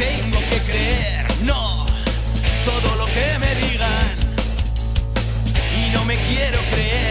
tengo que creer, no, todo lo que me digan. Y no me quiero creer.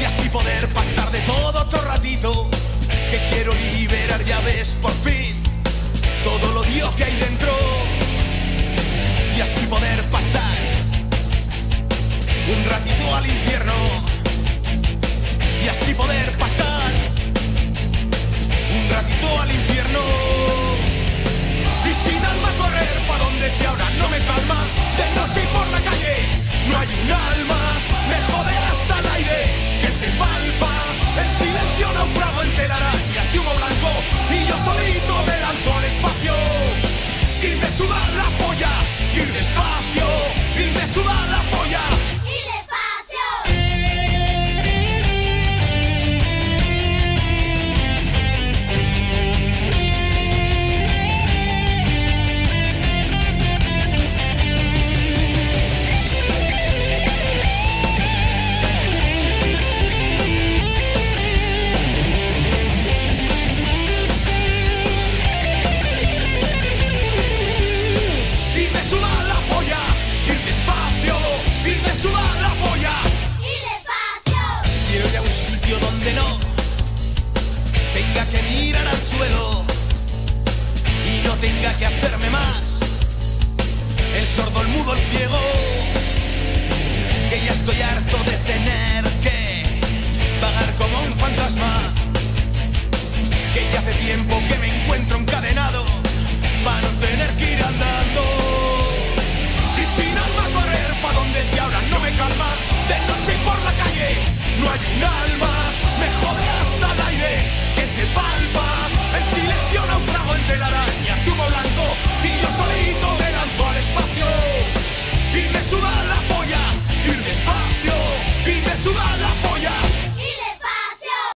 Y así poder pasar de todo otro ratito, que quiero liberar, ya ves, por fin, todo lo Dios que hay dentro, y así poder pasar un ratito al infierno, y así poder pasar ir despacio donde no tenga que mirar al suelo y no tenga que hacerme más el sordo, el mudo, el ciego. Que ya estoy harto de tener que vagar como un fantasma. Que ya hace tiempo que me encuentro encadenado para no tener que ir andando. Y sin alma correr, pa' donde se ahora no me calma. De noche y por la calle no hay un alma.